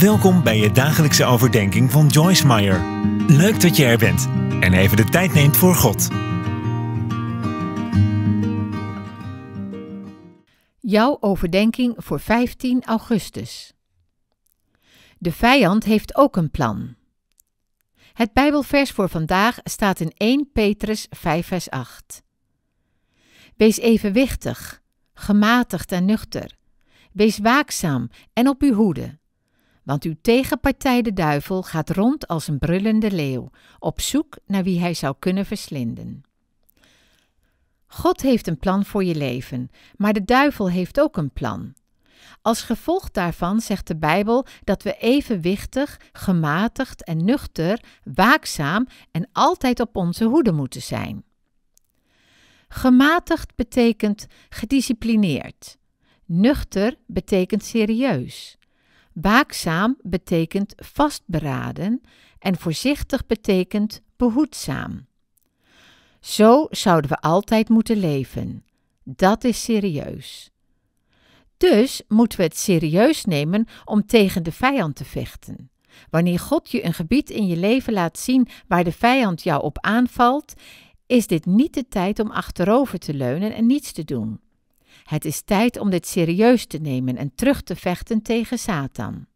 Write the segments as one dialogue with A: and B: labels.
A: Welkom bij je dagelijkse overdenking van Joyce Meyer. Leuk dat je er bent en even de tijd neemt voor God.
B: Jouw overdenking voor 15 augustus. De vijand heeft ook een plan. Het Bijbelvers voor vandaag staat in 1 Petrus 5 vers 8. Wees evenwichtig, gematigd en nuchter. Wees waakzaam en op uw hoede. Want uw tegenpartij de duivel gaat rond als een brullende leeuw, op zoek naar wie hij zou kunnen verslinden. God heeft een plan voor je leven, maar de duivel heeft ook een plan. Als gevolg daarvan zegt de Bijbel dat we evenwichtig, gematigd en nuchter, waakzaam en altijd op onze hoede moeten zijn. Gematigd betekent gedisciplineerd. Nuchter betekent serieus. Waakzaam betekent vastberaden en voorzichtig betekent behoedzaam. Zo zouden we altijd moeten leven. Dat is serieus. Dus moeten we het serieus nemen om tegen de vijand te vechten. Wanneer God je een gebied in je leven laat zien waar de vijand jou op aanvalt, is dit niet de tijd om achterover te leunen en niets te doen. Het is tijd om dit serieus te nemen en terug te vechten tegen Satan.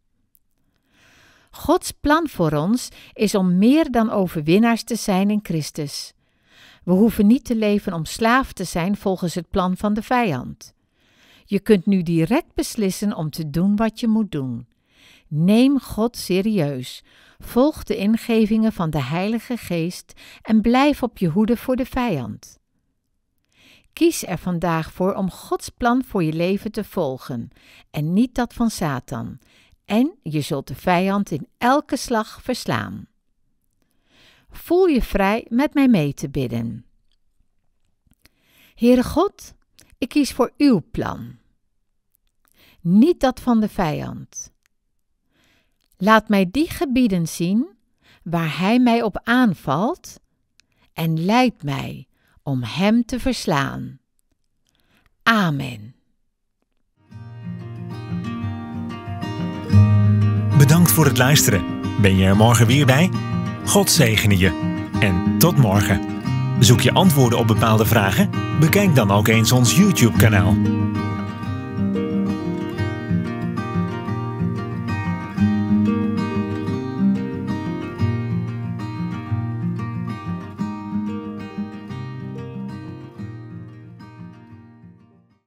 B: Gods plan voor ons is om meer dan overwinnaars te zijn in Christus. We hoeven niet te leven om slaaf te zijn volgens het plan van de vijand. Je kunt nu direct beslissen om te doen wat je moet doen. Neem God serieus. Volg de ingevingen van de Heilige Geest en blijf op je hoede voor de vijand. Kies er vandaag voor om Gods plan voor je leven te volgen en niet dat van Satan. En je zult de vijand in elke slag verslaan. Voel je vrij met mij mee te bidden. Heere God, ik kies voor uw plan, niet dat van de vijand. Laat mij die gebieden zien waar hij mij op aanvalt en leid mij om hem te verslaan. Amen.
A: Bedankt voor het luisteren. Ben je er morgen weer bij? God zegene je. En tot morgen. Zoek je antwoorden op bepaalde vragen? Bekijk dan ook eens ons YouTube-kanaal.